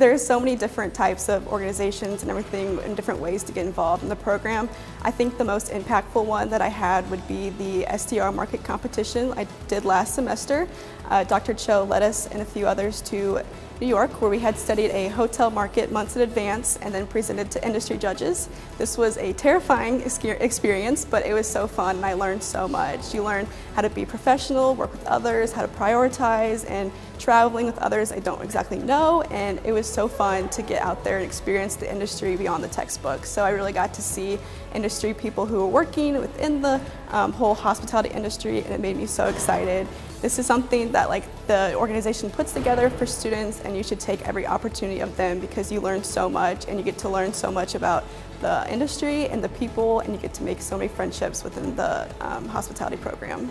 there's so many different types of organizations and everything and different ways to get involved in the program. I think the most impactful one that I had would be the STR market competition I did last semester. Uh, Dr. Cho led us and a few others to New York, where we had studied a hotel market months in advance and then presented to industry judges. This was a terrifying experience, but it was so fun and I learned so much. You learn how to be professional, work with others, how to prioritize, and traveling with others I don't exactly know. And it was so fun to get out there and experience the industry beyond the textbook. So I really got to see industry people who were working within the um, whole hospitality industry, and it made me so excited. This is something that like the organization puts together for students and you should take every opportunity of them because you learn so much and you get to learn so much about the industry and the people and you get to make so many friendships within the um, hospitality program.